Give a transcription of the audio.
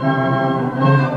Música